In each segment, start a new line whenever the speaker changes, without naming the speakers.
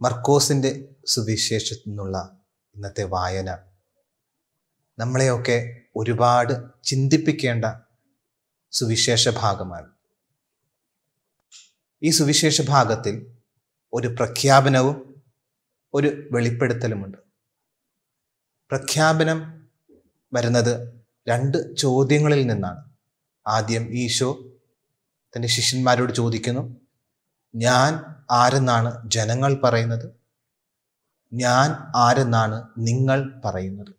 മർക്കോസിന്റെ സുവിശേഷത്തിൽ നിന്നുള്ള ഇന്നത്തെ വായന. നമ്മളെയൊക്കെ ഒരുപാട് ചിന്തിപ്പിക്കേണ്ട സുവിശേഷ ഭാഗമാണ്. ഈ സുവിശേഷ ഭാഗത്തിൽ ഒരു പ്രഖ്യാപനവും ഒരു വെളിപ്പെടുത്തലുമുണ്ട്. പ്രഖ്യാപനം വരുന്നത് രണ്ട് ചോദ്യങ്ങളിൽ നിന്നാണ്. ആദ്യം ഈശോ തന്റെ ശിഷ്യന്മാരോട് ചോദിക്കുന്നു ഞാൻ ആരെന്നാണ് ജനങ്ങൾ പറയുന്നത്? ഞാൻ ആരെന്നാണ് നിങ്ങൾ പറയുന്നത്?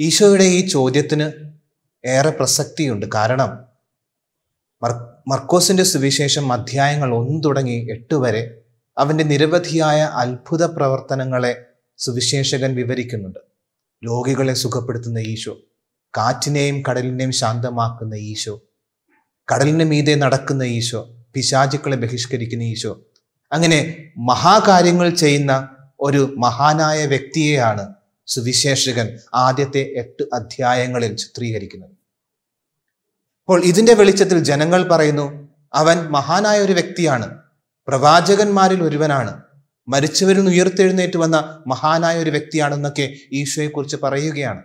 ഈശോയുടെ ഈ ചോദ്യത്തിന് ഏറെ പ്രസക്തിയുണ്ട്. കാരണം മർ- മർക്കോസിന്റെ സുവിശേഷം അധ്യായങ്ങൾ ഒന്ന് തുടങ്ങി എട്ട് വരെ അവന്റെ നിരവധിയായ അത്ഭുത പ്രവർത്തനങ്ങളെ സുവിശേഷകൻ വിവരിക്കുന്നുണ്ട്. രോഗികളെ സുഖപ്പെടുത്തുന്ന ഈശോ കാറ്റിനെയും കടലിനെയും ശാന്തമാക്കുന്ന ഈശോ കടലിന് മീതെ നടക്കുന്ന ഈശോ പിശാചുക്കളെ ബഹിഷ്കരിക്കുന്ന ഈശോ. അങ്ങനെ മഹാകാര്യങ്ങൾ ചെയ്യുന്ന ഒരു മഹാനായ വ്യക്തിയെയാണ് സുവിശേഷകൻ ആദ്യത്തെ എട്ട് അധ്യായങ്ങളിൽ ചിത്രീകരിക്കുന്നത്. അപ്പോൾ ഇതിന്റെ വെളിച്ചത്തിൽ ജനങ്ങൾ പറയുന്നു അവൻ മഹാനായ ഒരു വ്യക്തിയാണ്. പ്രവാചകന്മാരിൽ ഒരുവനാണ്. മരിച്ചവരിൽ നിന്ന് ഉയർത്തെഴുന്നേറ്റ് വന്ന മഹാനായ ഒരു വ്യക്തിയാണെന്നൊക്കെ ഈശോയെക്കുറിച്ച് പറയുകയാണ്.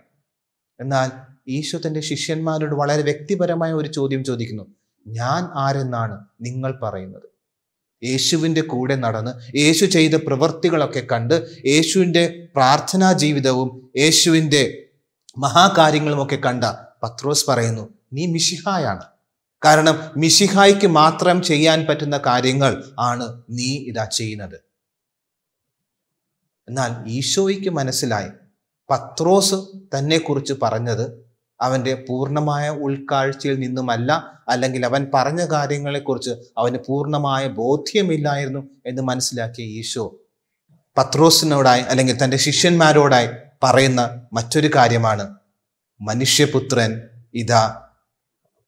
എന്നാൽ ഈശോ തന്റെ ശിഷ്യന്മാരോട് വളരെ വ്യക്തിപരമായ ഒരു ചോദ്യം ചോദിക്കുന്നു. ഞാൻ ആരെന്നാണ് നിങ്ങൾ പറയുന്നത്? യേശുവിന്റെ കൂടെ നടന്ന് യേശു ചെയ്ത പ്രവൃത്തികളൊക്കെ കണ്ട് യേശുവിന്റെ പ്രാർത്ഥനാ ജീവിതവും യേശുവിന്റെ മഹാകാര്യങ്ങളുമൊക്കെ കണ്ട പത്രോസ് പറയുന്നു നീ മിഷിഹായാണ് കാരണം മിഷിഹായ്ക്ക് മാത്രം ചെയ്യാൻ പറ്റുന്ന കാര്യങ്ങൾ ആണ് നീ ഇതാ ചെയ്യുന്നത്. എന്നാൽ ഈശോയ്ക്ക് മനസ്സിലായി പത്രോസ് തന്നെക്കുറിച്ച് പറഞ്ഞത് അവന്റെ പൂർണമായ ഉൾക്കാഴ്ചയിൽ നിന്നുമല്ല അല്ലെങ്കിൽ അവൻ പറഞ്ഞ കാര്യങ്ങളെക്കുറിച്ച് അവന് പൂർണമായ ബോധ്യമില്ലായിരുന്നു എന്ന് മനസ്സിലാക്കിയ ഈശോ പത്രോസിനോടായി അല്ലെങ്കിൽ തന്റെ ശിഷ്യന്മാരോടായി പറയുന്ന മറ്റൊരു കാര്യമാണ്. മനുഷ്യപുത്രൻ ഇതാ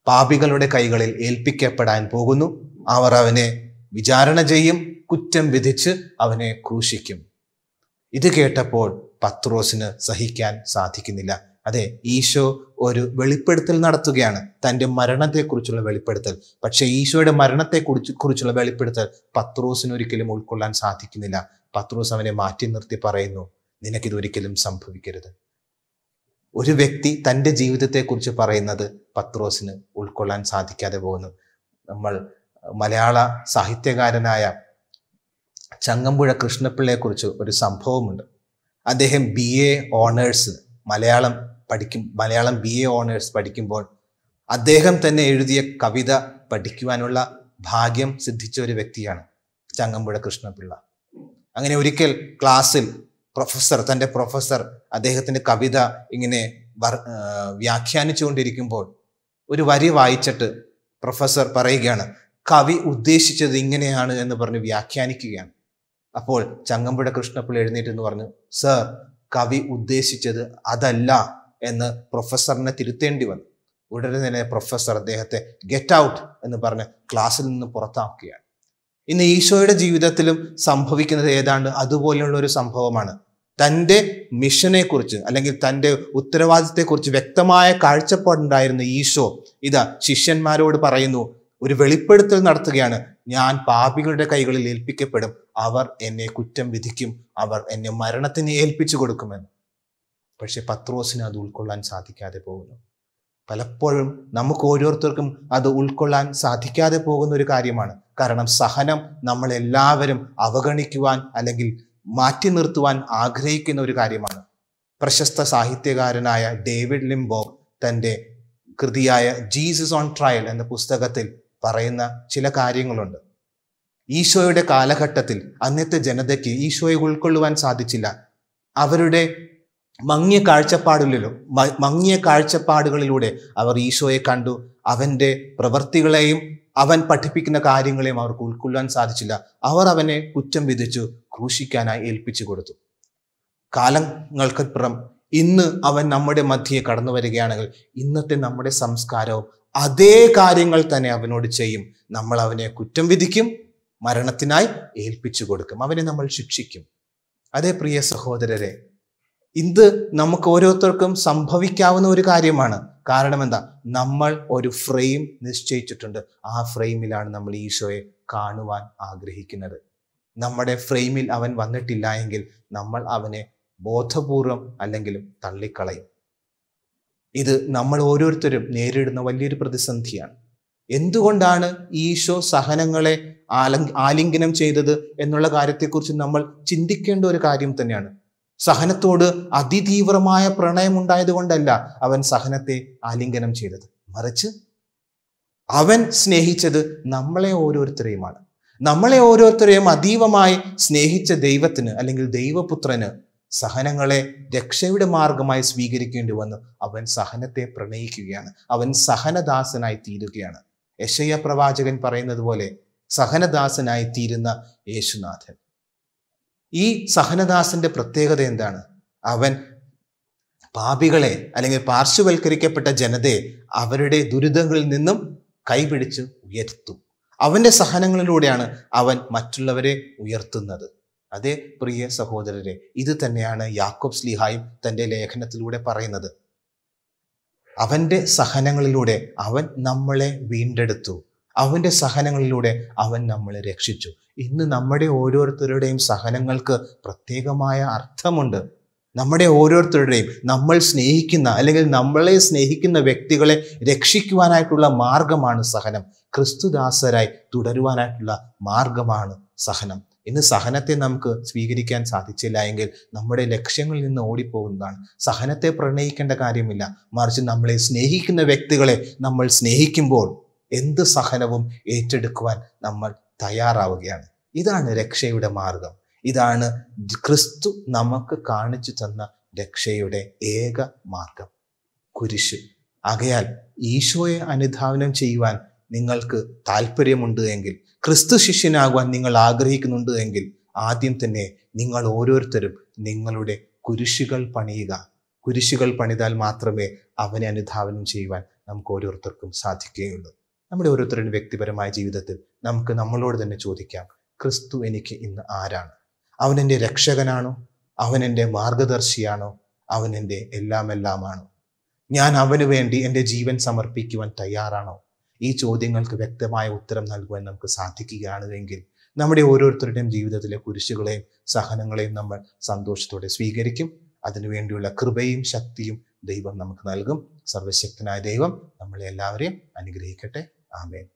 പാപികളുടെ കൈകളിൽ ഏൽപ്പിക്കപ്പെടാൻ പോകുന്നു. അവർ അവനെ വിചാരണ ചെയ്യും കുറ്റം വിധിച്ച് അവനെ ക്രൂശിക്കും. ഇത് കേട്ടപ്പോൾ പത്രോസിന് സഹിക്കാൻ സാധിക്കുന്നില്ല. അതെ ഈശോ ഒരു വെളിപ്പെടുത്തൽ നടത്തുകയാണ്. തന്റെ മരണത്തെക്കുറിച്ചുള്ള വെളിപ്പെടുത്തൽ. പക്ഷേ ഈശോയുടെ മരണത്തെ കുറിച്ച് കുറിച്ചുള്ള വെളിപ്പെടുത്തൽ പത്രോസിന് ഒരിക്കലും ഉൾക്കൊള്ളാൻ സാധിക്കുന്നില്ല. പത്രോസ് അവനെ മാറ്റി നിർത്തി പറയുന്നു നിനക്കിത് ഒരിക്കലും സംഭവിക്കരുത്. ഒരു വ്യക്തി തന്റെ ജീവിതത്തെക്കുറിച്ച് പറയുന്നത് പത്രോസിന് ഉൾക്കൊള്ളാൻ സാധിക്കാതെ പോകുന്നു. നമ്മൾ മലയാള സാഹിത്യകാരനായ ചങ്ങമ്പുഴ കൃഷ്ണപിള്ളയെക്കുറിച്ച് ഒരു സംഭവമുണ്ട്. അദ്ദേഹം ബി എ ഓണേഴ്സ് മലയാളം പഠിക്കും. മലയാളം ബി എ ഓണേഴ്സ് പഠിക്കുമ്പോൾ അദ്ദേഹം തന്നെ എഴുതിയ കവിത പഠിക്കുവാനുള്ള ഭാഗ്യം സിദ്ധിച്ച ഒരു വ്യക്തിയാണ് ചങ്ങമ്പുഴ കൃഷ്ണപിള്ള. അങ്ങനെ ഒരിക്കൽ ക്ലാസ്സിൽ പ്രൊഫസർ തന്റെ പ്രൊഫസർ അദ്ദേഹത്തിന്റെ കവിത ഇങ്ങനെ വ്യാഖ്യാനിച്ചുകൊണ്ടിരിക്കുമ്പോൾ ഒരു വരി വായിച്ചിട്ട് പ്രൊഫസർ പറയുകയാണ് കവി ഉദ്ദേശിച്ചത് ഇങ്ങനെയാണ് എന്ന് പറഞ്ഞ് വ്യാഖ്യാനിക്കുകയാണ്. അപ്പോൾ ചങ്ങമ്പുഴ കൃഷ്ണപിള്ള എഴുന്നേറ്റ് എന്ന് പറഞ്ഞു സർ കവി ഉദ്ദേശിച്ചത് അതല്ല. എന്ന് പ്രൊഫസറിനെ തിരുത്തേണ്ടി വന്നു. ഉടനെ തന്നെ പ്രൊഫസർ അദ്ദേഹത്തെ ഗെറ്റ് ഔട്ട് എന്ന് പറഞ്ഞ് ക്ലാസ്സിൽ നിന്ന് പുറത്താക്കുകയാണ്. ഇന്ന് ഈശോയുടെ ജീവിതത്തിലും സംഭവിക്കുന്നത് ഏതാണ്ട് അതുപോലെയുള്ള ഒരു സംഭവമാണ്. തന്റെ മിഷനെക്കുറിച്ച് അല്ലെങ്കിൽ തന്റെ ഉത്തരവാദിത്തത്തെക്കുറിച്ച് വ്യക്തമായ കാഴ്ചപ്പാടുണ്ടായിരുന്ന ഈശോ ഇതാ ശിഷ്യന്മാരോട് പറയുന്നു ഒരു വെളിപ്പെടുത്തൽ നടത്തുകയാണ്. ഞാൻ പാപികളുടെ കൈകളിൽ ഏൽപ്പിക്കപ്പെടും. അവർ എന്നെ കുറ്റം വിധിക്കും. അവർ എന്നെ മരണത്തിന് ഏൽപ്പിച്ചു കൊടുക്കുമെന്ന്. പക്ഷെ പത്രോസിന് അത് ഉൾക്കൊള്ളാൻ സാധിക്കാതെ പോകുന്നു. പലപ്പോഴും നമുക്ക് ഓരോരുത്തർക്കും അത് ഉൾക്കൊള്ളാൻ സാധിക്കാതെ പോകുന്ന ഒരു കാര്യമാണ്. കാരണം സഹനം നമ്മളെല്ലാവരും അവഗണിക്കുവാൻ അല്ലെങ്കിൽ മാറ്റി നിർത്തുവാൻ ആഗ്രഹിക്കുന്ന ഒരു കാര്യമാണ്. പ്രശസ്ത സാഹിത്യകാരനായ ഡേവിഡ് ലിംബോ തന്റെ കൃതിയായ ജീസസ് ഓൺ ട്രയൽ എന്ന പുസ്തകത്തിൽ പറയുന്ന ചില കാര്യങ്ങളുണ്ട്. ഈശോയുടെ കാലഘട്ടത്തിൽ അന്നത്തെ ജനതയ്ക്ക് ഈശോയെ ഉൾക്കൊള്ളുവാൻ സാധിച്ചില്ല. അവരുടെ മങ്ങിയ കാഴ്ചപ്പാടിലോ മങ്ങിയ കാഴ്ചപ്പാടുകളിലൂടെ അവർ ഈശോയെ കണ്ടു. അവന്റെ പ്രവൃത്തികളെയും അവൻ പഠിപ്പിക്കുന്ന കാര്യങ്ങളെയും അവർക്ക് ഉൾക്കൊള്ളാൻ സാധിച്ചില്ല. അവർ അവനെ കുറ്റം വിധിച്ചു ക്രൂശിക്കാനായി ഏൽപ്പിച്ചു കൊടുത്തു. കാലങ്ങൾക്കപ്പുറം ഇന്ന് അവൻ നമ്മുടെ മധ്യയെ കടന്നു വരികയാണെങ്കിൽ ഇന്നത്തെ നമ്മുടെ സംസ്കാരവും അതേ കാര്യങ്ങൾ തന്നെ അവനോട് ചെയ്യും. നമ്മൾ അവനെ കുറ്റം വിധിക്കും മരണത്തിനായി ഏൽപ്പിച്ചു കൊടുക്കും. അവനെ നമ്മൾ ശിക്ഷിക്കും. അതേ പ്രിയ സഹോദരരെ ഇത് നമുക്ക് ഓരോരുത്തർക്കും സംഭവിക്കാവുന്ന ഒരു കാര്യമാണ്. കാരണം എന്താ? നമ്മൾ ഒരു ഫ്രെയിം നിശ്ചയിച്ചിട്ടുണ്ട്. ആ ഫ്രെയിമിലാണ് നമ്മൾ ഈശോയെ കാണുവാൻ ആഗ്രഹിക്കുന്നത്. നമ്മുടെ ഫ്രെയിമിൽ അവൻ വന്നിട്ടില്ല എങ്കിൽ നമ്മൾ അവനെ ബോധപൂർവം അല്ലെങ്കിൽ തള്ളിക്കളയും. ഇത് നമ്മൾ ഓരോരുത്തരും നേരിടുന്ന വലിയൊരു പ്രതിസന്ധിയാണ്. എന്തുകൊണ്ടാണ് ഈശോ സഹനങ്ങളെ ആല ആലിംഗനം ചെയ്തത് എന്നുള്ള കാര്യത്തെക്കുറിച്ച് നമ്മൾ ചിന്തിക്കേണ്ട ഒരു കാര്യം തന്നെയാണ്. സഹനത്തോട് അതിതീവ്രമായ പ്രണയമുണ്ടായതുകൊണ്ടല്ല അവൻ സഹനത്തെ ആലിംഗനം ചെയ്തത്. മറിച്ച് അവൻ സ്നേഹിച്ചത് നമ്മളെ ഓരോരുത്തരെയുമാണ്. നമ്മളെ ഓരോരുത്തരെയും അതീവമായി സ്നേഹിച്ച ദൈവത്തിന് അല്ലെങ്കിൽ ദൈവപുത്രന് സഹനങ്ങളെ രക്ഷയുടെ മാർഗമായി സ്വീകരിക്കേണ്ടി വന്നു. അവൻ സഹനത്തെ പ്രണയിക്കുകയാണ്. അവൻ സഹനദാസനായി തീരുകയാണ്. യശയ പ്രവാചകൻ പറയുന്നത് പോലെ സഹനദാസനായി തീരുന്ന യേശുനാഥൻ. ഈ സഹനദാസന്റെ പ്രത്യേകത എന്താണ്? അവൻ പാപികളെ അല്ലെങ്കിൽ പാർശ്വവൽക്കരിക്കപ്പെട്ട ജനതയെ അവരുടെ ദുരിതങ്ങളിൽ നിന്നും കൈപിടിച്ച് ഉയർത്തും. അവന്റെ സഹനങ്ങളിലൂടെയാണ് അവൻ മറ്റുള്ളവരെ ഉയർത്തുന്നത്. അതെ പ്രിയ സഹോദരരെ ഇത് തന്നെയാണ് യാക്കോബ് സ്ലിഹായും തന്റെ ലേഖനത്തിലൂടെ പറയുന്നത്. അവന്റെ സഹനങ്ങളിലൂടെ അവൻ നമ്മളെ വീണ്ടെടുത്തു. അവന്റെ സഹനങ്ങളിലൂടെ അവൻ നമ്മളെ രക്ഷിച്ചു. ഇന്ന് നമ്മുടെ ഓരോരുത്തരുടെയും സഹനങ്ങൾക്ക് പ്രത്യേകമായ അർത്ഥമുണ്ട്. നമ്മുടെ ഓരോരുത്തരുടെയും നമ്മൾ സ്നേഹിക്കുന്ന അല്ലെങ്കിൽ നമ്മളെ സ്നേഹിക്കുന്ന വ്യക്തികളെ രക്ഷിക്കുവാനായിട്ടുള്ള മാർഗമാണ് സഹനം. ക്രിസ്തുദാസരായി തുടരുവാനായിട്ടുള്ള മാർഗമാണ് സഹനം. ഇന്ന് സഹനത്തെ നമുക്ക് സ്വീകരിക്കാൻ സാധിച്ചില്ല എങ്കിൽ നമ്മുടെ ലക്ഷ്യങ്ങളിൽ നിന്ന് ഓടിപ്പോകുന്നതാണ്. സഹനത്തെ പ്രണയിക്കേണ്ട കാര്യമില്ല. മറിച്ച് നമ്മളെ സ്നേഹിക്കുന്ന വ്യക്തികളെ നമ്മൾ സ്നേഹിക്കുമ്പോൾ എന്ത് സഹനവും ഏറ്റെടുക്കുവാൻ നമ്മൾ തയ്യാറാവുകയാണ്. ഇതാണ് രക്ഷയുടെ മാർഗം. ഇതാണ് ക്രിസ്തു നമുക്ക് കാണിച്ചു തന്ന രക്ഷയുടെ ഏക മാർഗം. കുരിശ്. ആകയാൽ ഈശോയെ അനുധാവനം ചെയ്യുവാൻ നിങ്ങൾക്ക് താല്പര്യമുണ്ട് എങ്കിൽ ക്രിസ്തു ശിഷ്യനാകുവാൻ നിങ്ങൾ ആഗ്രഹിക്കുന്നുണ്ട് എങ്കിൽ ആദ്യം തന്നെ നിങ്ങൾ ഓരോരുത്തരും നിങ്ങളുടെ കുരിശുകൾ പണിയുക. കുരിശുകൾ പണിതാൽ മാത്രമേ അവനെ അനുധാവനം ചെയ്യുവാൻ നമുക്ക് ഓരോരുത്തർക്കും സാധിക്കുകയുള്ളൂ. നമ്മുടെ ഓരോരുത്തരുടെ വ്യക്തിപരമായ ജീവിതത്തിൽ നമുക്ക് നമ്മളോട് തന്നെ ചോദിക്കാം ക്രിസ്തു എനിക്ക് ഇന്ന് ആരാണ്? അവൻ എന്റെ രക്ഷകനാണോ? അവൻ എന്റെ മാർഗദർശിയാണോ? അവൻ എന്റെ എല്ലാം എല്ലാമാണോ ഞാൻ അവന് വേണ്ടി എന്റെ ജീവൻ സമർപ്പിക്കുവാൻ തയ്യാറാണോ? ഈ ചോദ്യങ്ങൾക്ക് വ്യക്തമായ ഉത്തരം നൽകുവാൻ നമുക്ക് സാധിക്കുകയാണ് എങ്കിൽ നമ്മുടെ ഓരോരുത്തരുടെയും ജീവിതത്തിലെ കുരിശുകളെയും സഹനങ്ങളെയും നമ്മൾ സന്തോഷത്തോടെ സ്വീകരിക്കും. അതിനുവേണ്ടിയുള്ള കൃപയും ശക്തിയും ദൈവം നമുക്ക് നൽകും. സർവശക്തനായ ദൈവം നമ്മളെ എല്ലാവരെയും അനുഗ്രഹിക്കട്ടെ. Amin.